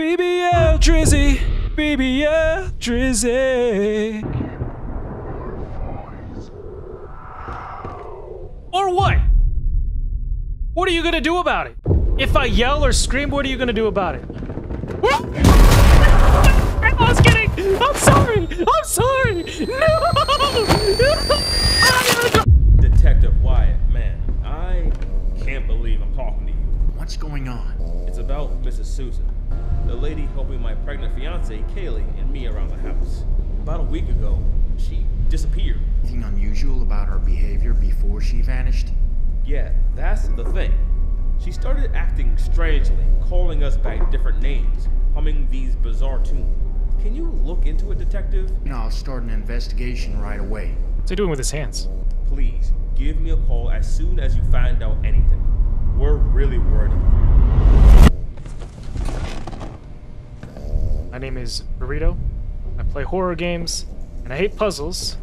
BBL Drizzy, BBL Drizzy. Or what? What are you gonna do about it? If I yell or scream, what are you gonna do about it? I was kidding! I'm sorry! I'm sorry! No! Detective Wyatt, man, I can't believe I'm talking to you. What's going on? It's about Mrs. Susan, the lady helping my pregnant fiance, Kaylee, and me around the house. About a week ago, she disappeared. Anything unusual about her behavior before she vanished? Yeah, that's the thing. She started acting strangely, calling us by different names, humming these bizarre tunes. Can you look into it, detective? No, I'll start an investigation right away. What's he doing with his hands? Please, give me a call as soon as you find out anything. We're really worried about My name is Burrito. I play horror games, and I hate puzzles.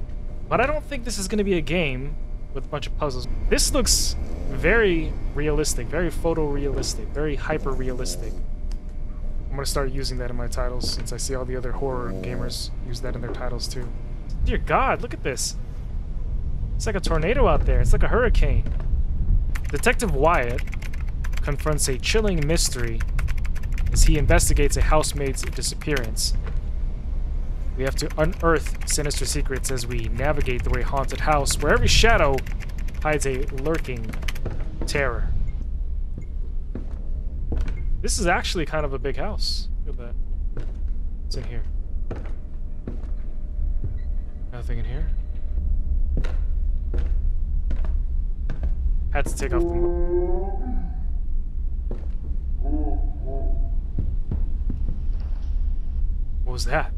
But I don't think this is going to be a game with a bunch of puzzles. This looks very realistic, very photorealistic, very hyper-realistic. I'm going to start using that in my titles since I see all the other horror gamers use that in their titles too. Dear God, look at this. It's like a tornado out there. It's like a hurricane. Detective Wyatt confronts a chilling mystery as he investigates a housemaid's disappearance. We have to unearth sinister secrets as we navigate through a haunted house where every shadow hides a lurking terror. This is actually kind of a big house. Look at that. What's in here? Nothing in here. Had to take off the. mo- What was that?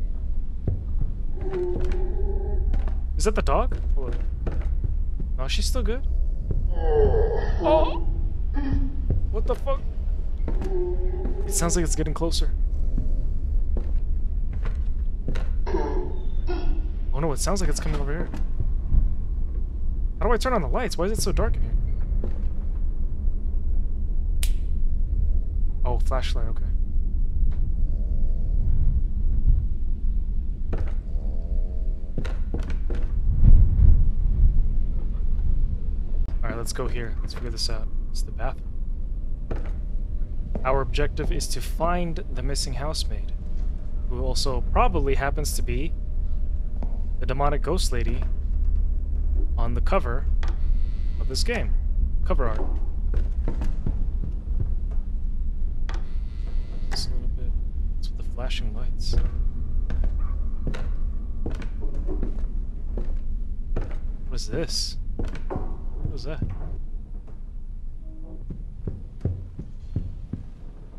Is that the dog? No, she's still good. Oh! What the fuck? It sounds like it's getting closer. Oh no, it sounds like it's coming over here. How do I turn on the lights? Why is it so dark in here? Oh, flashlight, okay. Alright, let's go here. Let's figure this out. It's the bathroom. Our objective is to find the missing housemaid, who also probably happens to be the demonic ghost lady on the cover of this game. Cover art. Just a little bit. What's with the flashing lights? What is this? What was that?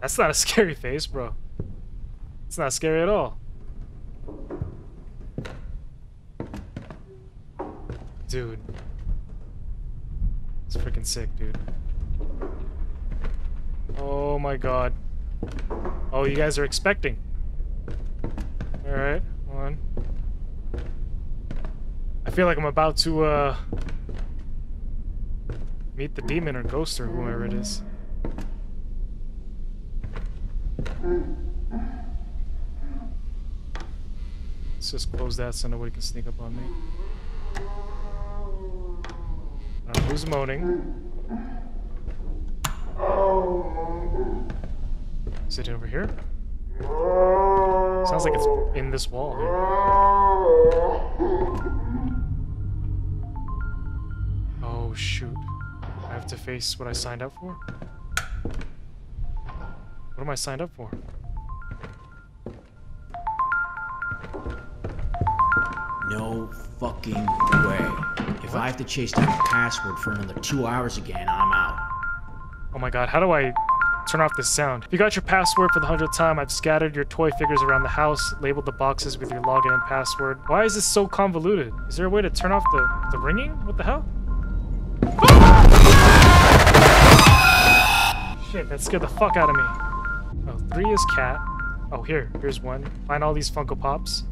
That's not a scary face, bro. It's not scary at all. Dude. It's freaking sick, dude. Oh my god. Oh, you guys are expecting. Alright, hold on. I feel like I'm about to, uh... Meet the demon or ghost or whoever it is. Let's just close that so nobody can sneak up on me. Uh, who's moaning? Is it over here? Sounds like it's in this wall here. Oh shoot. Have to face what I signed up for? What am I signed up for? No fucking way. If I have to chase down a password for another two hours again, I'm out. Oh my god, how do I turn off this sound? If you got your password for the hundredth time, I've scattered your toy figures around the house, labeled the boxes with your login and password. Why is this so convoluted? Is there a way to turn off the, the ringing? What the hell? Shit, that scared the fuck out of me. Oh, three is cat. Oh, here. Here's one. Find all these Funko Pops.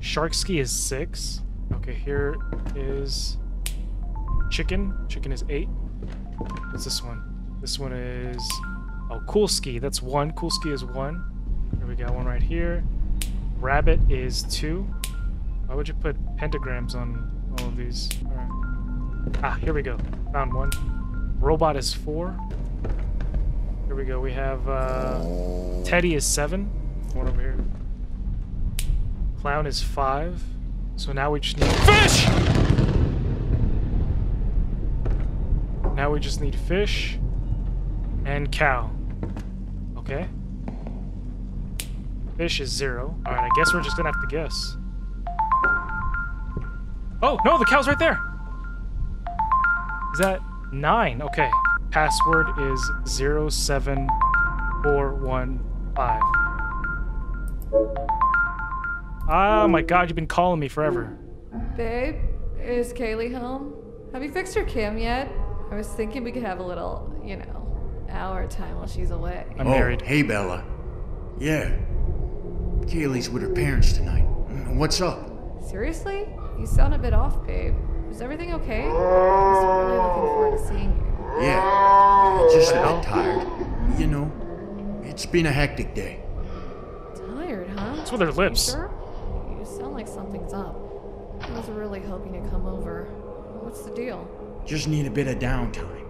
Shark Ski is six. Okay, here is chicken. Chicken is eight. What's this one? This one is Oh, Coolski, that's one. Coolski is one. Here we got one right here. Rabbit is two. Why would you put pentagrams on all of these? Ah, here we go. Found one. Robot is four. Here we go. We have uh, Teddy is seven. One over here. Clown is five. So now we just need fish. Now we just need fish and cow. Okay. Fish is zero. All right, I guess we're just gonna have to guess. Oh no, the cow's right there. Is that nine? Okay. Password is zero seven four one five. Oh my god, you've been calling me forever. Babe, is Kaylee home? Have you fixed her cam yet? I was thinking we could have a little, you know, hour time while she's away. I'm oh, married. hey, Bella. Yeah. Kaylee's with her parents tonight. Mm, What's up? Seriously? You sound a bit off, babe. Is everything okay? I was really looking forward to seeing you. Yeah. Just a bit tired. You know, it's been a hectic day. Tired, huh? What's with her lips? You sure? You sound like something's up. I was really hoping to come over. What's the deal? Just need a bit of downtime.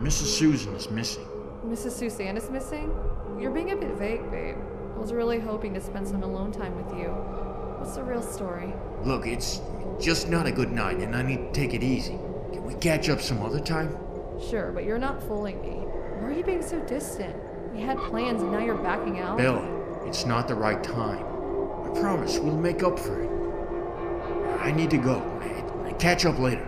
Mrs. Susan is missing. Mrs. Suzanne is missing? You're being a bit vague, babe. I was really hoping to spend some alone time with you. What's the real story? Look, it's just not a good night, and I need to take it easy. Can we catch up some other time? Sure, but you're not fooling me. Why are you being so distant? We had plans and now you're backing out? Bella, it's not the right time. I promise we'll make up for it. I need to go. Catch up later.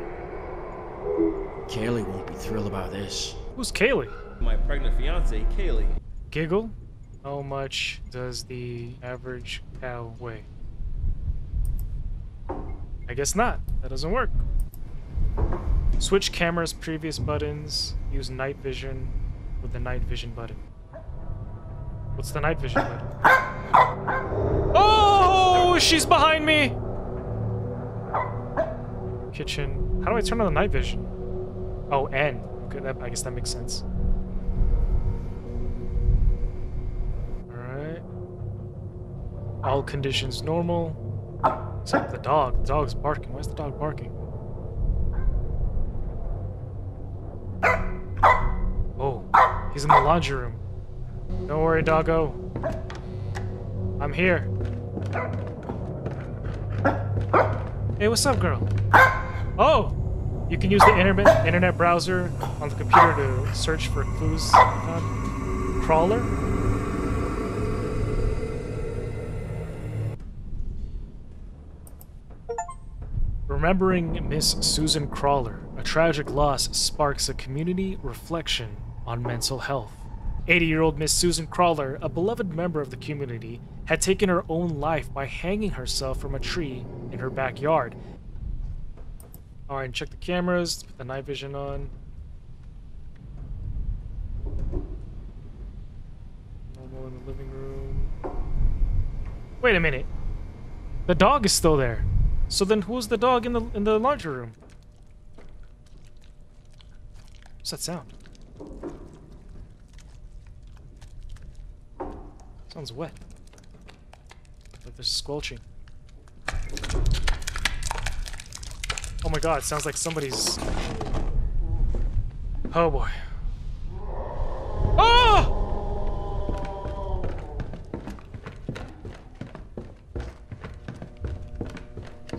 Kaylee won't be thrilled about this. Who's Kaylee? My pregnant fiance, Kaylee. Giggle? How much does the average cow weigh? I guess not. That doesn't work. Switch camera's previous buttons. Use night vision with the night vision button. What's the night vision button? Oh, she's behind me! Kitchen. How do I turn on the night vision? Oh, N. Okay, that, I guess that makes sense. Alright. All conditions normal. Except the dog. The dog's barking. Why is the dog barking? Oh, he's in the laundry room. Don't worry, doggo. I'm here. Hey, what's up, girl? Oh! You can use the internet internet browser on the computer to search for clues. Uh, crawler? Remembering Miss Susan Crawler, a tragic loss sparks a community reflection on mental health. 80 year old Miss Susan Crawler, a beloved member of the community, had taken her own life by hanging herself from a tree in her backyard. Alright, check the cameras, put the night vision on. Normal in the living room. Wait a minute. The dog is still there. So then who's the dog in the in the laundry room? What's that sound? Sounds wet. Like there's squelching. Oh my god, sounds like somebody's... Oh boy. Ah!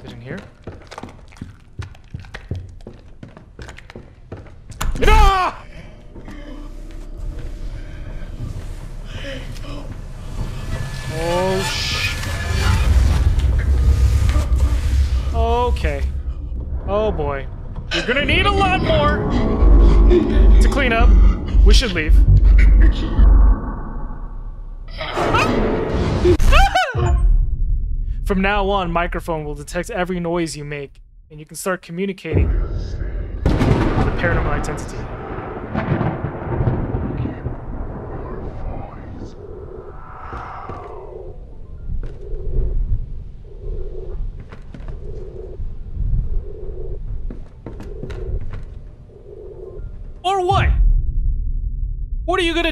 In here? Boy. You're gonna need a lot more to clean up. We should leave. From now on, microphone will detect every noise you make, and you can start communicating with a paranormal entity.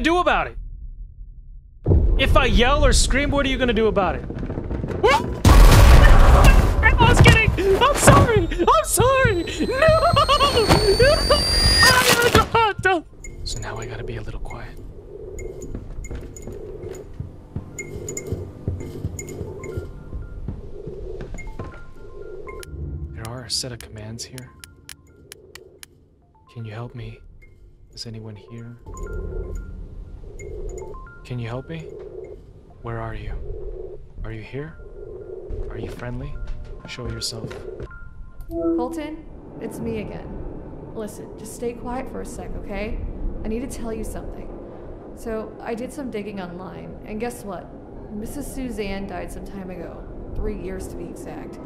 Do about it? If I yell or scream, what are you gonna do about it? I was kidding! I'm sorry! I'm sorry! No! So now I gotta be a little quiet. There are a set of commands here. Can you help me? Is anyone here? Can you help me? Where are you? Are you here? Are you friendly? Show yourself. Colton, it's me again. Listen, just stay quiet for a sec, okay? I need to tell you something. So, I did some digging online, and guess what? Mrs. Suzanne died some time ago. Three years to be exact.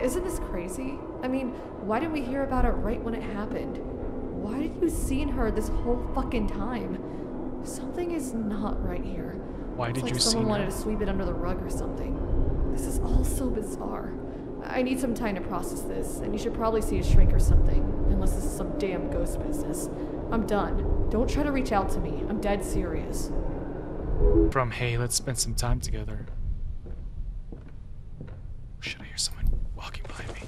Isn't this crazy? I mean, why didn't we hear about it right when it happened? Why did you seen her this whole fucking time? Something is not right here. Why It's did like you someone see wanted to sweep it under the rug or something. This is all so bizarre. I need some time to process this, and you should probably see a shrink or something, unless this is some damn ghost business. I'm done. Don't try to reach out to me. I'm dead serious. From hey, let's spend some time together. Should I hear someone walking behind me?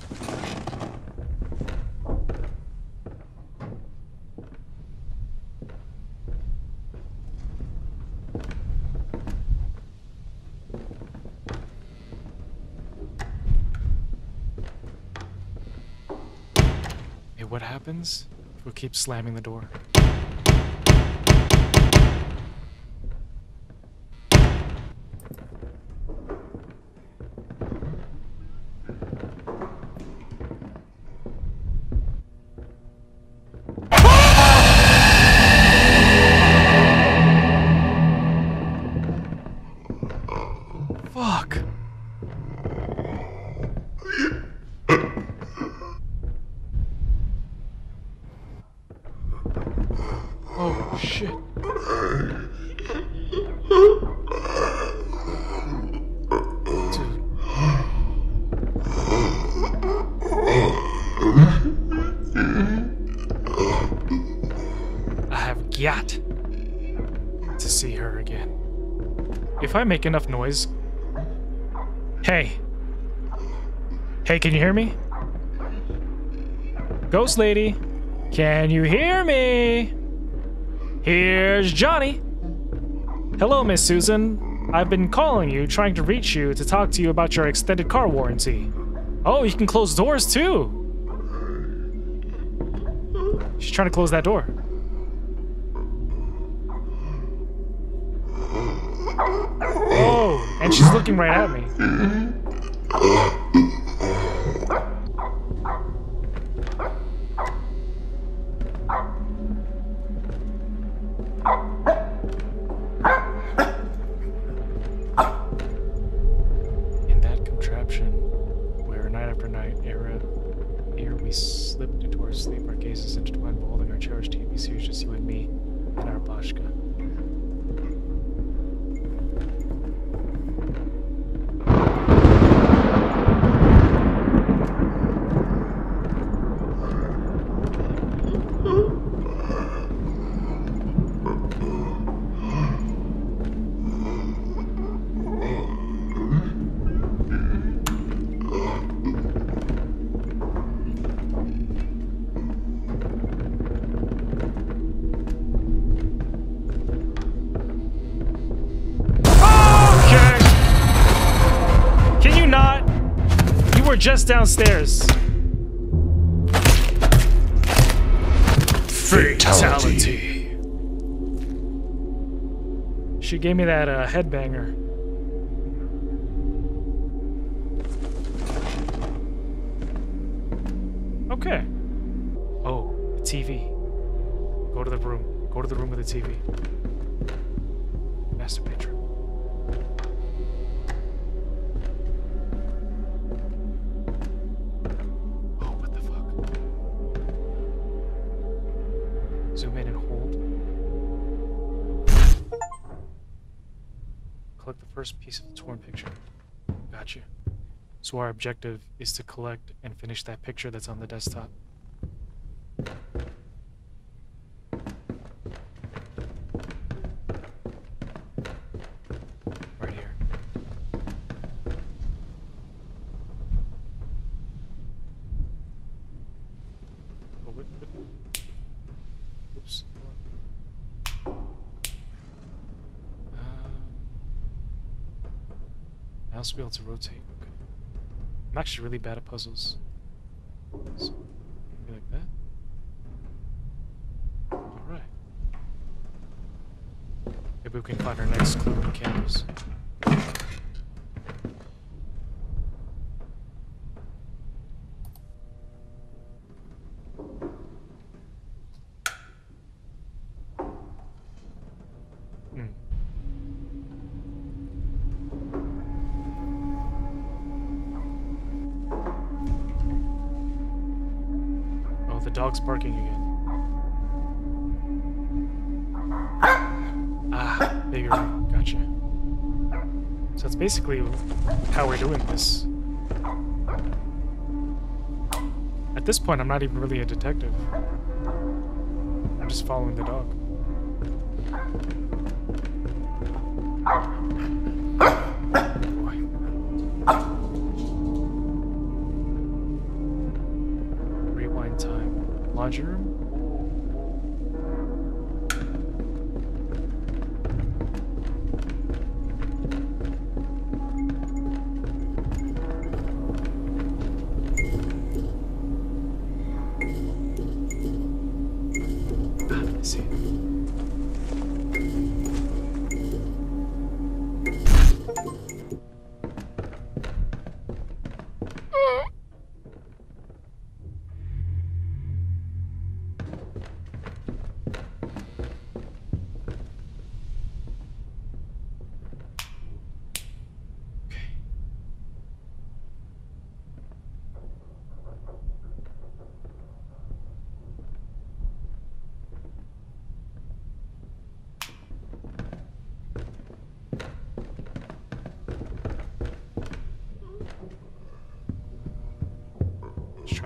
Hey, what happens if we keep slamming the door? I make enough noise. Hey. Hey, can you hear me? Ghost lady, can you hear me? Here's Johnny. Hello, Miss Susan. I've been calling you, trying to reach you to talk to you about your extended car warranty. Oh, you can close doors too. She's trying to close that door. Oh, and she's looking right at me. Mm-hmm. Just downstairs. Fatality. She gave me that uh, headbanger. Okay. Oh, the TV. Go to the room. Go to the room with the TV. Collect the first piece of the torn picture. Got you. So our objective is to collect and finish that picture that's on the desktop. Mouse able to rotate. Okay. I'm actually really bad at puzzles. So, maybe like that. Alright. Maybe we can find our next clue in the cameras. The barking again. Ah, bigger. Gotcha. So that's basically how we're doing this. At this point, I'm not even really a detective. I'm just following the dog. Laundry room?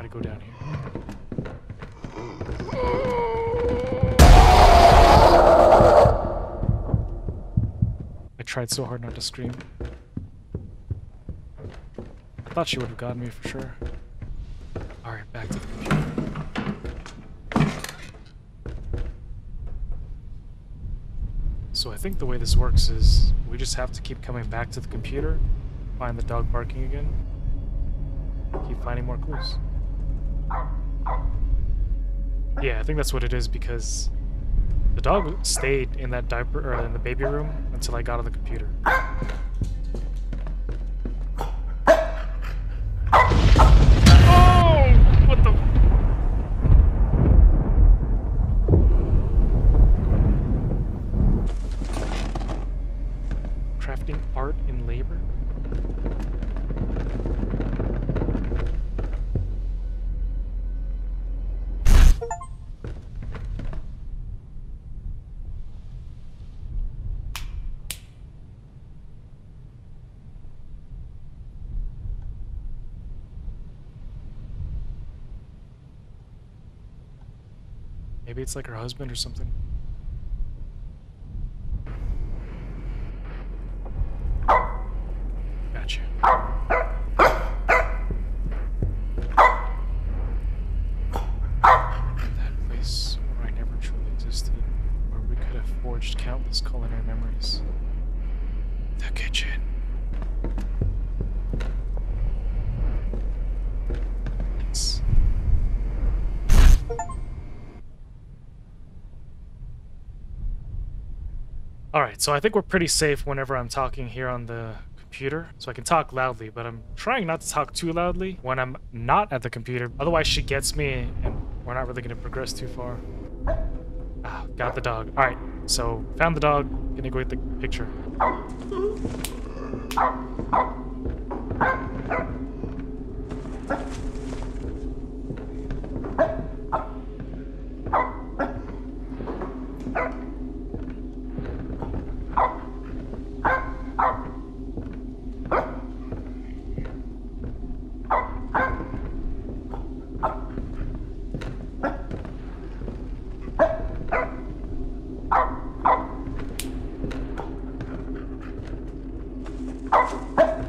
To go down here. I tried so hard not to scream. I thought she would have gotten me for sure. Alright, back to the computer. So I think the way this works is we just have to keep coming back to the computer, find the dog barking again, keep finding more clues. Yeah, I think that's what it is because the dog stayed in that diaper or in the baby room until I got on the computer. Oh! What the? Crafting art in labor? Maybe it's like her husband or something. Gotcha. That place where I never truly existed, where we could have forged countless culinary memories. The kitchen. Thanks. Alright, so I think we're pretty safe whenever I'm talking here on the computer. So I can talk loudly, but I'm trying not to talk too loudly when I'm not at the computer. Otherwise she gets me and we're not really going to progress too far. Ah, got the dog. Alright, so found the dog. Gonna go get the picture. Oh,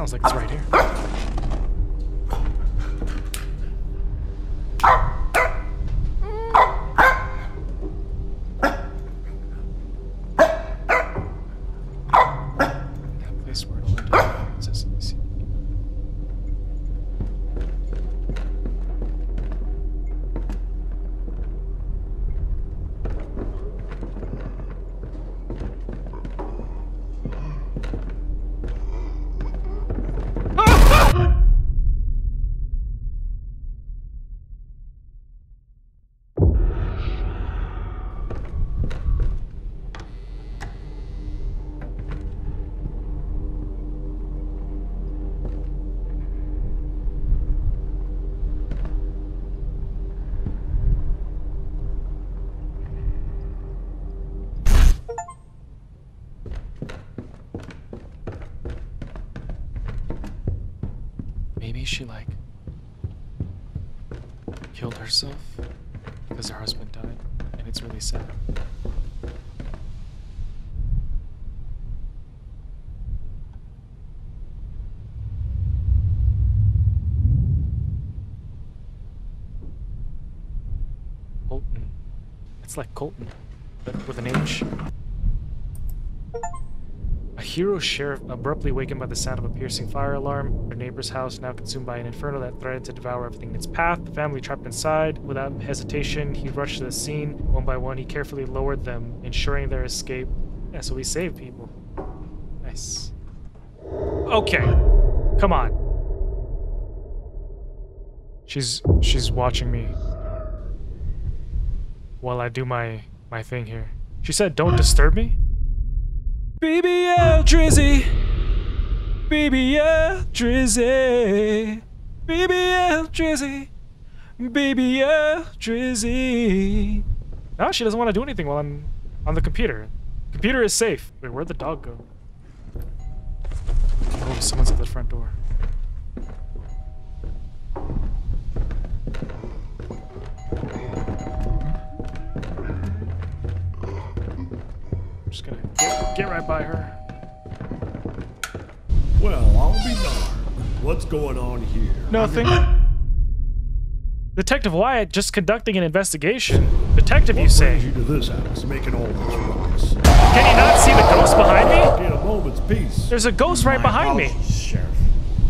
sounds like it's right she like killed herself because her husband died, and it's really sad. Holton. It's like Colton, but with an H. Hero sheriff abruptly wakened by the sound of a piercing fire alarm. Their neighbor's house now consumed by an inferno that threatened to devour everything in its path. The family trapped inside. Without hesitation, he rushed to the scene. One by one, he carefully lowered them, ensuring their escape. Yeah, so we saved people. Nice. Okay. Come on. She's she's watching me while I do my my thing here. She said, "Don't disturb me." BBL Drizzy. BBL Drizzy. BBL Drizzy. BBL Drizzy. No, she doesn't want to do anything while I'm on the computer. Computer is safe. Wait, where'd the dog go? Oh, someone's at the front door. Right by her. Well, I'll be darned. What's going on here? Nothing. Detective Wyatt just conducting an investigation. Detective, you say? brings you to this house, making all this ruckus? Can you not see the ghost behind me? In a moment's peace. There's a ghost right My behind me. apologies, Sheriff.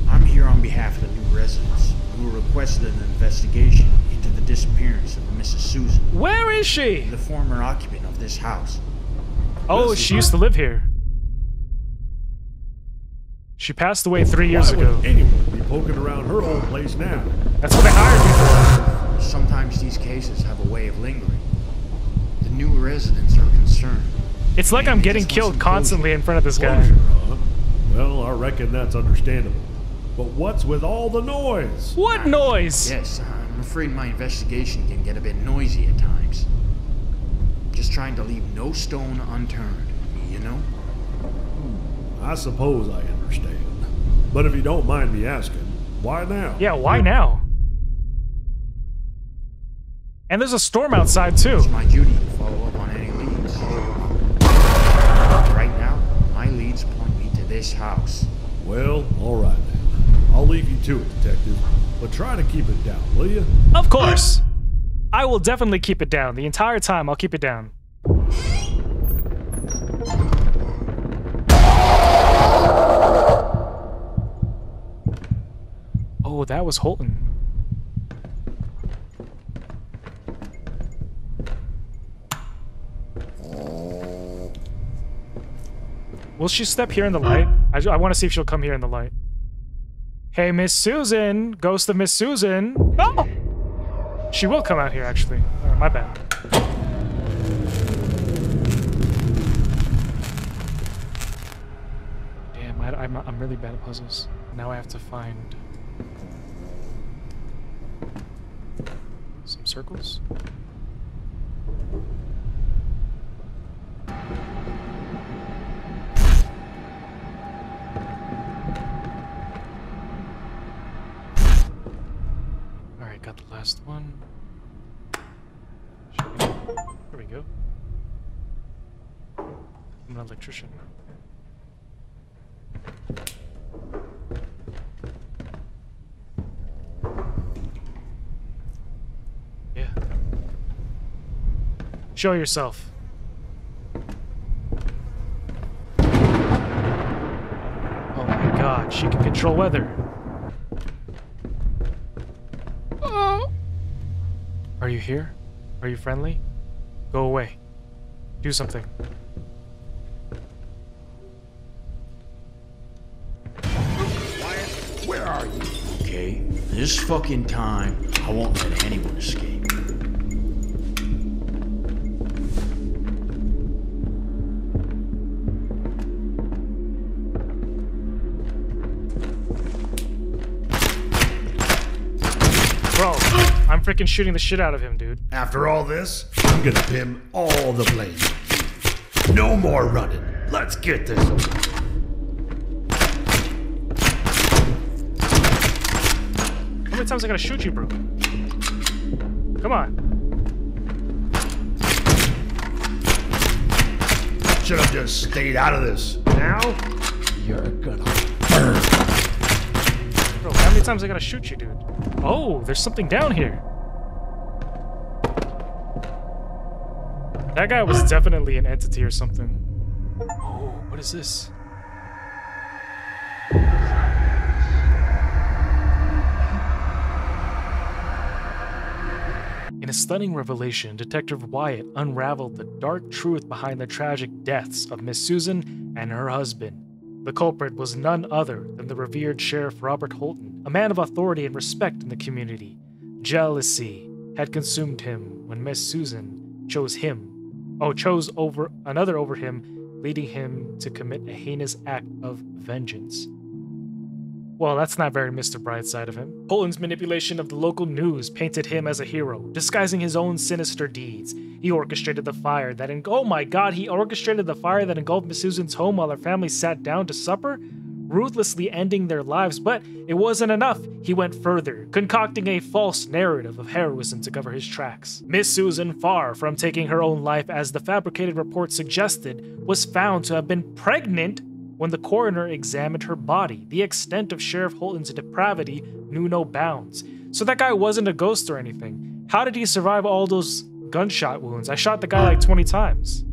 I'm here on behalf of the new residents who requested an investigation into the disappearance of Mrs. Susan, Where is she? the former occupant of this house. Oh, she used to live here. She passed away three Why years would ago. anyone be poking around her old place now? That's what they hired me for. Sometimes these cases have a way of lingering. The new residents are concerned. It's like I'm getting killed constantly in front of this guy. Closure, huh? Well, I reckon that's understandable. But what's with all the noise? What noise? Yes, I'm afraid my investigation can get a bit noisy at times. Just trying to leave no stone unturned, you know? Hmm, I suppose I understand. But if you don't mind me asking, why now? Yeah, why now? And there's a storm outside too. It's my duty to follow up on any leads. Right now, my leads point me to this house. Well, all right then. I'll leave you to it, detective. But try to keep it down, will you? Of course. I will definitely keep it down. The entire time, I'll keep it down. Oh, that was Holton. Will she step here in the light? I, I want to see if she'll come here in the light. Hey, Miss Susan! Ghost of Miss Susan! Oh! She will come out here, actually. Oh, my bad. Damn, I, I'm, I'm really bad at puzzles. Now I have to find... Some circles? Show yourself. Oh my god, she can control weather. Oh. Are you here? Are you friendly? Go away. Do something. Where are you? Okay, this fucking time, I won't let anyone escape. I'm freaking shooting the shit out of him, dude. After all this, I'm gonna pin all the blame. No more running. Let's get this over. How many times I gotta shoot you, bro? Come on. Should have just stayed out of this. Now, you're gonna burn. Bro, how many times I gotta shoot you, dude? Oh, there's something down here. That guy was definitely an entity or something. Oh, what is this? In a stunning revelation, Detective Wyatt unraveled the dark truth behind the tragic deaths of Miss Susan and her husband. The culprit was none other than the revered Sheriff Robert Holton, a man of authority and respect in the community. Jealousy had consumed him when Miss Susan chose him. Oh, chose over another over him, leading him to commit a heinous act of vengeance. Well, that's not very Mr. Brightside of him. Holton's manipulation of the local news painted him as a hero, disguising his own sinister deeds. He orchestrated the fire that en- oh my god, he orchestrated the fire that engulfed Miss Susan's home while her family sat down to supper, ruthlessly ending their lives. But it wasn't enough. He went further, concocting a false narrative of heroism to cover his tracks. Miss Susan, far from taking her own life as the fabricated report suggested, was found to have been pregnant when the coroner examined her body, the extent of Sheriff Holton's depravity knew no bounds. So that guy wasn't a ghost or anything. How did he survive all those gunshot wounds? I shot the guy like 20 times.